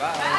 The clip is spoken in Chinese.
Bye.